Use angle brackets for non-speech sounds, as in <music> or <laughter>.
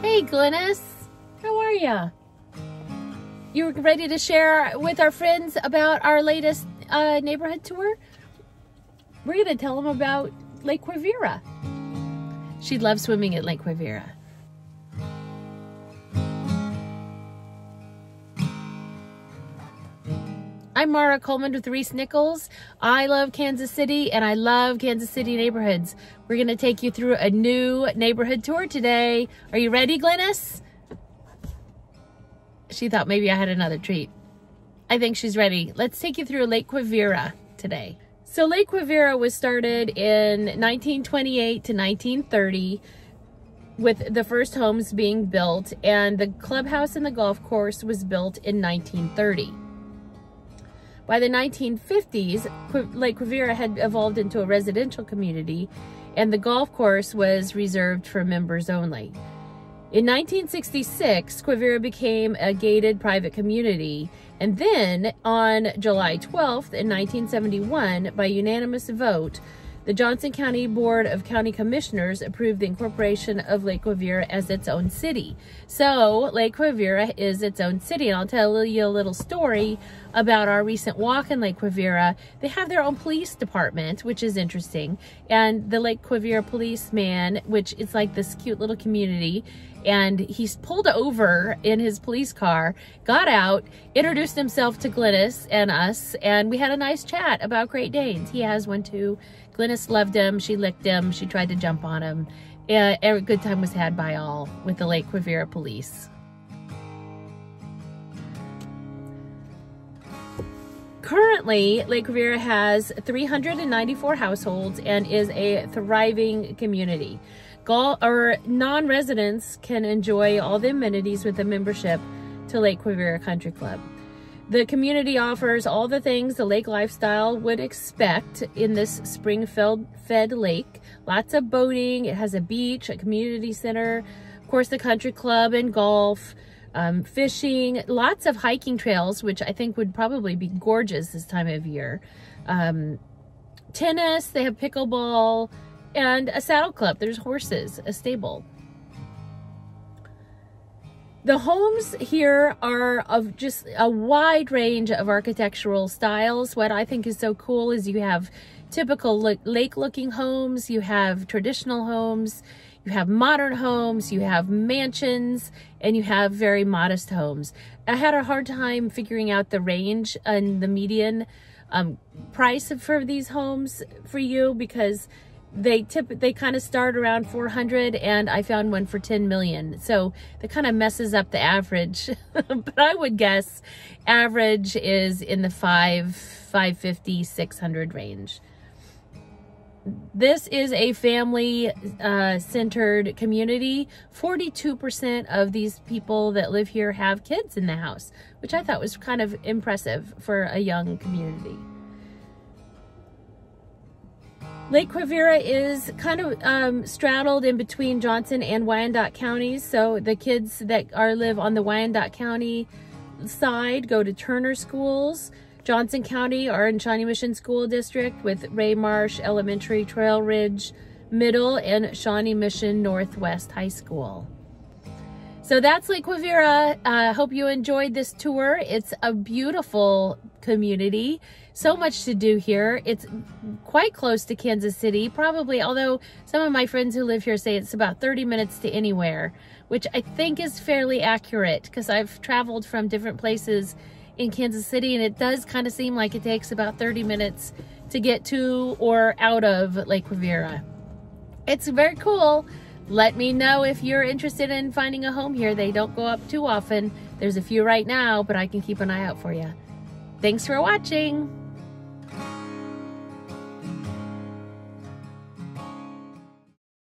Hey, Glynnis. How are ya? You ready to share with our friends about our latest uh, neighborhood tour? We're going to tell them about Lake Quivira. She loves swimming at Lake Quivira. I'm Maura Coleman with ReeceNichols. I love Kansas City and I love Kansas City neighborhoods. We're to take you through a new neighborhood tour today. Are you ready, Glynnis? She thought maybe I had another treat. I think she's ready. Let's take you through Lake Quivira today. So Lake Quivira was started in 1928 to 1930 with the first homes being built and the clubhouse and the golf course was built in 1930. By the 1950s, Lake Quivira had evolved into a residential community and the golf course was reserved for members only. In 1966, Quivira became a gated private community, and then on July 12th in 1971, by unanimous vote, the Johnson County Board of County Commissioners approved the incorporation of Lake Quivira as its own city. So Lake Quivira is its own city. And I'll tell you a little story about our recent walk in Lake Quivira. They have their own police department, which is interesting. And the Lake Quivira policeman, which is like this cute little community, and he's pulled over in his police car, got out, introduced himself to Glynnis and us, and we had a nice chat about Great Danes. He has one too. Glynnis loved him. She licked him. She tried to jump on him. A good time was had by all with the Lake Quivira police. Currently, Lake Quivira has 394 households and is a thriving community. Gol or non-residents can enjoy all the amenities with a membership to Lake Quivira Country Club. The community offers all the things the lake lifestyle would expect in this spring-fed lake. Lots of boating, it has a beach, a community center, of course the country club and golf, um, fishing, lots of hiking trails, which I think would probably be gorgeous this time of year. Um, tennis, they have pickleball, and a saddle club. There's horses, a stable. The homes here are of just a wide range of architectural styles. What I think is so cool is you have typical lake looking homes, you have traditional homes, you have modern homes, you have mansions, and you have very modest homes. I had a hard time figuring out the range and the median um, price for these homes for you because they tip they kind of start around 400 and I found one for 10 million. So that kind of messes up the average. <laughs> but I would guess average is in the 5 550 600 range. This is a family uh, centered community. 42% of these people that live here have kids in the house, which I thought was kind of impressive for a young community. Lake Quivira is kind of um, straddled in between Johnson and Wyandotte counties. So the kids that are live on the Wyandotte County side go to Turner schools. Johnson County are in Shawnee Mission School District with Ray Marsh Elementary, Trail Ridge Middle, and Shawnee Mission Northwest High School. So that's Lake Quivira. I uh, hope you enjoyed this tour. It's a beautiful community. So much to do here. It's quite close to Kansas City, probably, although some of my friends who live here say it's about 30 minutes to anywhere, which I think is fairly accurate because I've traveled from different places in Kansas City and it does kind of seem like it takes about 30 minutes to get to or out of Lake Quivira. It's very cool. Let me know if you're interested in finding a home here. They don't go up too often. There's a few right now, but I can keep an eye out for you. Thanks for watching.